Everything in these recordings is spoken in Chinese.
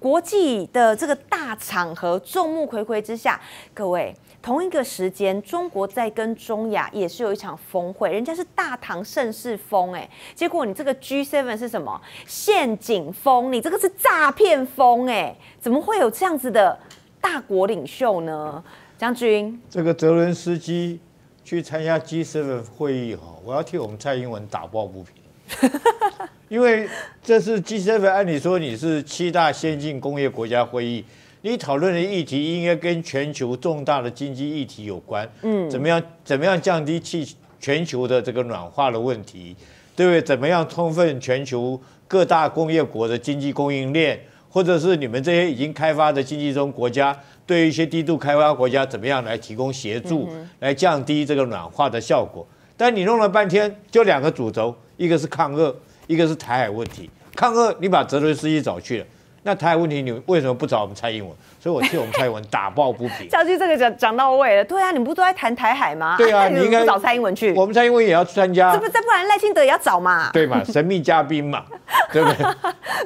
国际的这个大场合，众目睽睽之下，各位。同一个时间，中国在跟中亚也是有一场峰会，人家是大唐盛世峰，哎，结果你这个 G7 是什么陷阱峰？你这个是诈骗峰，哎，怎么会有这样子的大国领袖呢？将军，这个泽伦斯基去参加 G7 会议哈，我要替我们蔡英文打抱不平，因为这是 G7，按理说你是七大先进工业国家会议。你讨论的议题应该跟全球重大的经济议题有关，嗯，怎么样怎么样降低气全球的这个暖化的问题，对不对？怎么样充分全球各大工业国的经济供应链，或者是你们这些已经开发的经济中国家，对于一些低度开发国家，怎么样来提供协助，来降低这个暖化的效果？但你弄了半天，就两个主轴，一个是抗俄，一个是台海问题。抗俄，你把泽伦斯基找去了。那台海问题，你为什么不找我们蔡英文？所以我替我们蔡英文打抱不平。将军这个讲讲到位了，对啊，你们不都在谈台海吗？对啊，你应该找蔡英文去。我们蔡英文也要参加。这不再不然赖清德也要找嘛？对嘛，神秘嘉宾嘛，对不对？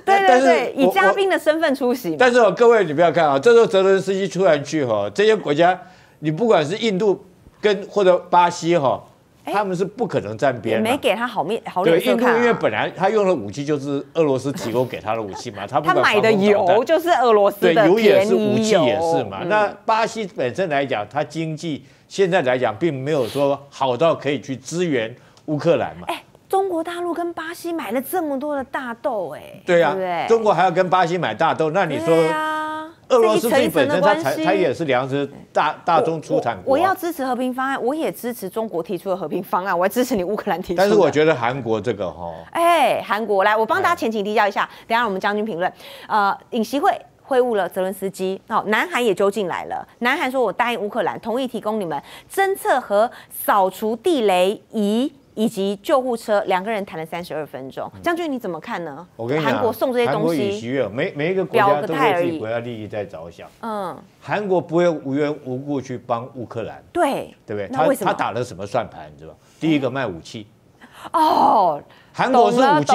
对对对，以嘉宾的身份出席。但是哦，各位你不要看啊，这时候泽伦斯基突然去哈，这些国家，你不管是印度跟或者巴西哈。他们是不可能站边，没给他好面好脸色看。对，印度因为本来他用的武器就是俄罗斯提供给他的武器嘛，他他买的油就是俄罗斯的油也是武器也是嘛。那巴西本身来讲，它经济现在来讲并没有说好到可以去支援乌克兰嘛。哎，中国大陆跟巴西买了这么多的大豆，哎，对呀，中国还要跟巴西买大豆，那你说？俄罗斯自己本身，它才它也是粮食大大宗出产国。我要支持和平方案，我也支持中国提出的和平方案，我还支持你乌克兰提出。但是我觉得韩国这个哈，哎，韩国来，我帮大家前情提要一下，等下我们将军评论。呃，尹锡会会晤了泽伦斯基，哦，南韩也揪进来了。南韩说我答应乌克兰，同意提供你们侦测和扫除地雷仪。以及救护车，两个人谈了三十二分钟。将军你怎么看呢？我跟韩国送这些东西，每每一个国家都为自己国家利益在着想。嗯，韩国不会无缘无故去帮乌克兰。对，对不对？他他打了什么算盘，你知道第一个卖武器。哦，韩国是武器。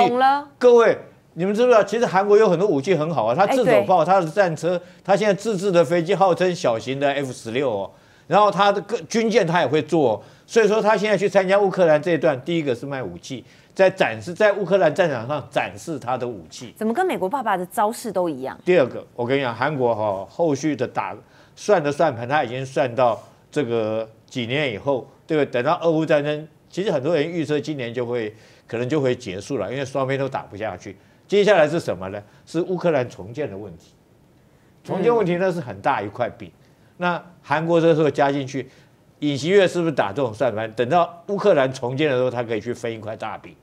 各位，你们知不知道？其实韩国有很多武器很好啊，他自走炮，他的战车，他现在自制的飞机号称小型的 F 十六哦。然后他的个军舰他也会做，所以说他现在去参加乌克兰这一段，第一个是卖武器，在展示在乌克兰战场上展示他的武器，怎么跟美国爸爸的招式都一样？第二个，我跟你讲，韩国哈后续的打算的算盘，他已经算到这个几年以后，对不对？等到俄乌战争，其实很多人预测今年就会可能就会结束了，因为双边都打不下去。接下来是什么呢？是乌克兰重建的问题，重建问题那是很大一块饼。那韩国这时候加进去，尹锡悦是不是打这种算盘？等到乌克兰重建的时候，他可以去分一块大饼，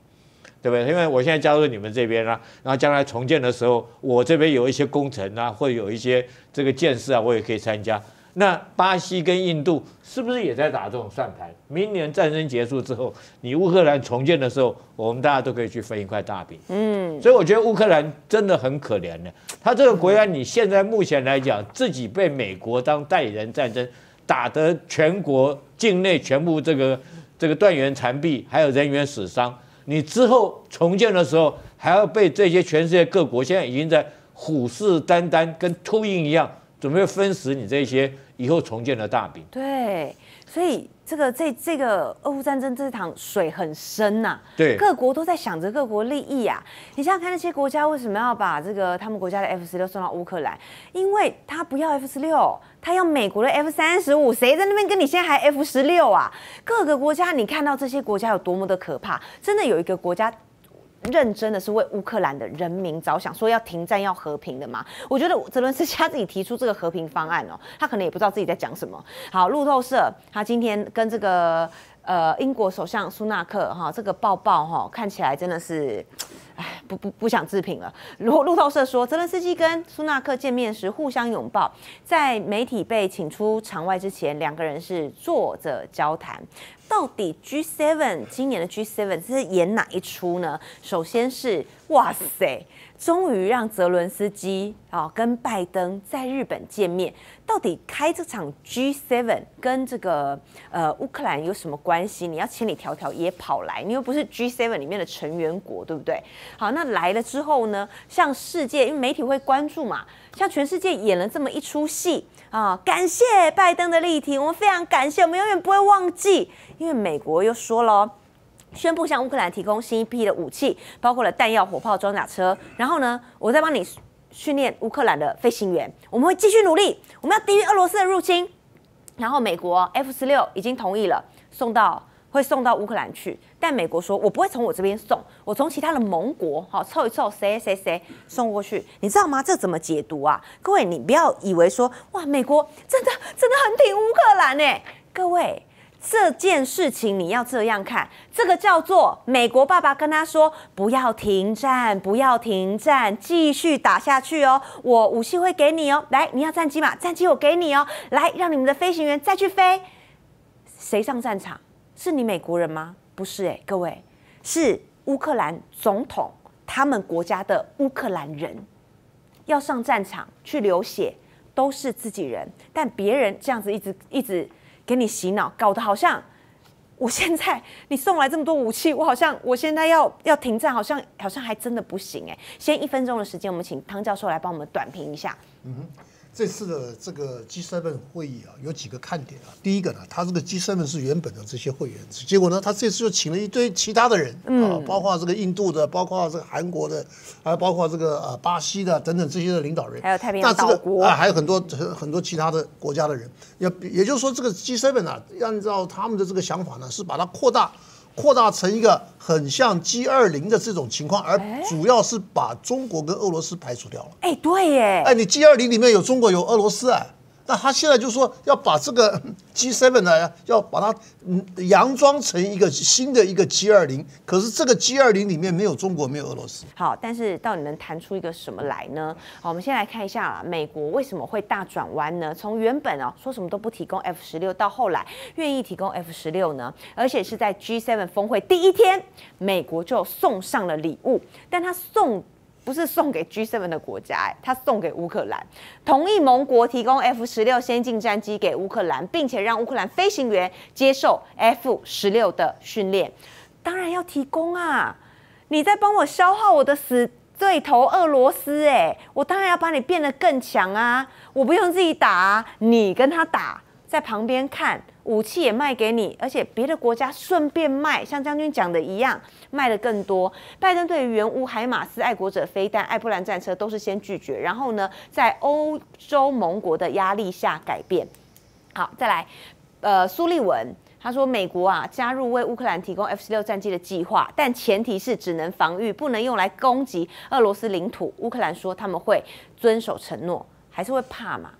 对不对？因为我现在加入你们这边啦，然后将来重建的时候，我这边有一些工程啊，或有一些这个建设啊，我也可以参加。那巴西跟印度是不是也在打这种算盘？明年战争结束之后，你乌克兰重建的时候，我们大家都可以去分一块大饼。嗯，所以我觉得乌克兰真的很可怜的。他这个国家，你现在目前来讲，自己被美国当代理人战争打得全国境内全部这个这个断垣残壁，还有人员死伤。你之后重建的时候，还要被这些全世界各国现在已经在虎视眈眈，跟秃鹰一样，准备分食你这些。以后重建的大饼，对，所以这个这这个俄乌战争这场水很深呐，对，各国都在想着各国利益啊。你想想看，那些国家为什么要把这个他们国家的 F 十六送到乌克兰？因为他不要 F 十六，他要美国的 F 三十五。谁在那边跟你现在还 F 十六啊？各个国家，你看到这些国家有多么的可怕？真的有一个国家。认真的是为乌克兰的人民着想，说要停战要和平的吗？我觉得泽伦斯基他自己提出这个和平方案哦，他可能也不知道自己在讲什么。好，路透社他今天跟这个呃英国首相苏纳克哈这个抱抱哈，看起来真的是。哎，不不不想置评了。路路透社说，泽连斯基跟苏纳克见面时互相拥抱，在媒体被请出场外之前，两个人是坐着交谈。到底 G7 今年的 G7 是演哪一出呢？首先是哇塞，终于让泽伦斯基啊跟拜登在日本见面，到底开这场 G7 跟这个呃乌克兰有什么关系？你要千里迢迢也跑来，你又不是 G7 里面的成员国，对不对？好，那来了之后呢，向世界，因为媒体会关注嘛，向全世界演了这么一出戏啊，感谢拜登的力挺，我们非常感谢，我们永远不会忘记，因为美国又说了。宣布向乌克兰提供新一批的武器，包括了弹药、火炮、装甲车。然后呢，我再帮你训练乌克兰的飞行员。我们会继续努力，我们要抵御俄罗斯的入侵。然后美国 F 十六已经同意了，送到会送到乌克兰去。但美国说，我不会从我这边送，我从其他的盟国，好凑一凑，谁谁谁送过去。你知道吗？这怎么解读啊？各位，你不要以为说，哇，美国真的真的很挺乌克兰呢。各位。这件事情你要这样看，这个叫做美国爸爸跟他说：“不要停战，不要停战，继续打下去哦。我武器会给你哦，来，你要战机嘛？战机我给你哦，来，让你们的飞行员再去飞。谁上战场？是你美国人吗？不是哎，各位，是乌克兰总统他们国家的乌克兰人要上战场去流血，都是自己人，但别人这样子一直一直。”给你洗脑，搞得好像我现在你送来这么多武器，我好像我现在要要停战，好像好像还真的不行哎。先一分钟的时间，我们请汤教授来帮我们短评一下。嗯。这次的这个 G7 会议啊，有几个看点啊。第一个呢，他这个 G7 是原本的这些会员，结果呢，他这次又请了一堆其他的人啊，包括这个印度的，包括这个韩国的，还有包括这个呃巴西的等等这些的领导人，还有太平洋岛国啊，还有很多很多其他的国家的人。也也就是说，这个 G7 啊，按照他们的这个想法呢，是把它扩大。扩大成一个很像 G 二零的这种情况，而主要是把中国跟俄罗斯排除掉了。哎，对耶。哎，你 G 二零里面有中国有俄罗斯啊。那他现在就说要把这个 G7 呢，要把它嗯佯装成一个新的一个 G20，可是这个 G20 里面没有中国，没有俄罗斯。好，但是到底能谈出一个什么来呢？好，我们先来看一下美国为什么会大转弯呢？从原本哦说什么都不提供 F 十六，到后来愿意提供 F 十六呢？而且是在 G7 峰会第一天，美国就送上了礼物，但他送。不是送给 G7 的国家，哎，他送给乌克兰，同意盟国提供 F 十六先进战机给乌克兰，并且让乌克兰飞行员接受 F 十六的训练。当然要提供啊！你在帮我消耗我的死对头俄罗斯，哎，我当然要把你变得更强啊！我不用自己打，啊你跟他打，在旁边看。武器也卖给你，而且别的国家顺便卖，像将军讲的一样，卖的更多。拜登对于援乌海马斯、爱国者飞弹、艾布兰战车都是先拒绝，然后呢，在欧洲盟国的压力下改变。好，再来，呃，苏利文他说，美国啊加入为乌克兰提供 F 十六战机的计划，但前提是只能防御，不能用来攻击俄罗斯领土。乌克兰说他们会遵守承诺，还是会怕嘛？